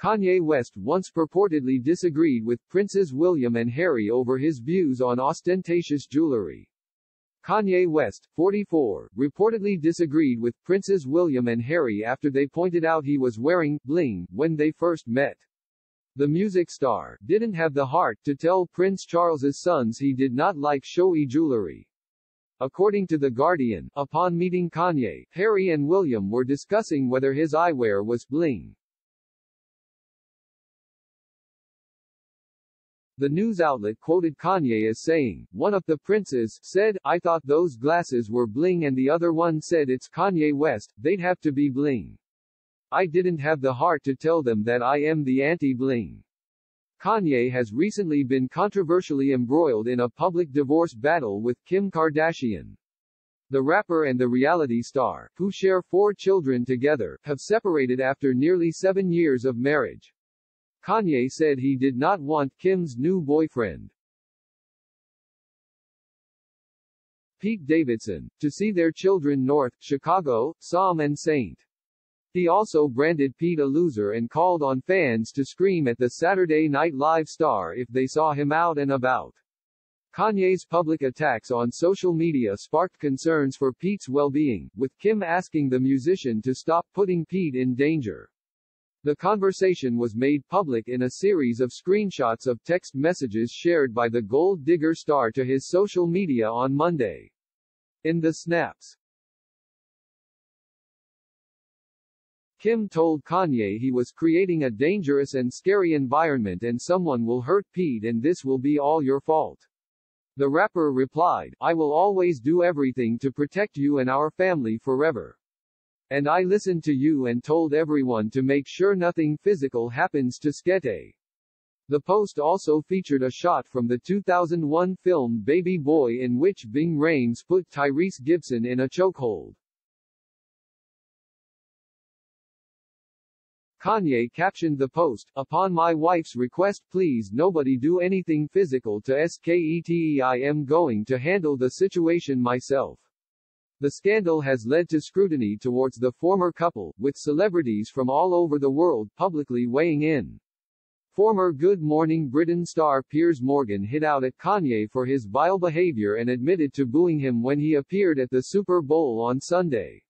Kanye West once purportedly disagreed with Princes William and Harry over his views on ostentatious jewelry. Kanye West, 44, reportedly disagreed with Princes William and Harry after they pointed out he was wearing bling when they first met. The music star didn't have the heart to tell Prince Charles's sons he did not like showy jewelry. According to The Guardian, upon meeting Kanye, Harry and William were discussing whether his eyewear was bling. The news outlet quoted Kanye as saying, one of the princes said, I thought those glasses were bling and the other one said it's Kanye West, they'd have to be bling. I didn't have the heart to tell them that I am the anti-bling. Kanye has recently been controversially embroiled in a public divorce battle with Kim Kardashian. The rapper and the reality star, who share four children together, have separated after nearly seven years of marriage. Kanye said he did not want Kim's new boyfriend. Pete Davidson, to see their children north, Chicago, Psalm and St. He also branded Pete a loser and called on fans to scream at the Saturday Night Live star if they saw him out and about. Kanye's public attacks on social media sparked concerns for Pete's well-being, with Kim asking the musician to stop putting Pete in danger. The conversation was made public in a series of screenshots of text messages shared by the Gold Digger star to his social media on Monday. In the snaps, Kim told Kanye he was creating a dangerous and scary environment and someone will hurt Pete and this will be all your fault. The rapper replied, I will always do everything to protect you and our family forever. And I listened to you and told everyone to make sure nothing physical happens to Skete. The post also featured a shot from the 2001 film Baby Boy in which Ving Rhames put Tyrese Gibson in a chokehold. Kanye captioned the post, Upon my wife's request please nobody do anything physical to Skete I am going to handle the situation myself. The scandal has led to scrutiny towards the former couple, with celebrities from all over the world publicly weighing in. Former Good Morning Britain star Piers Morgan hit out at Kanye for his vile behavior and admitted to booing him when he appeared at the Super Bowl on Sunday.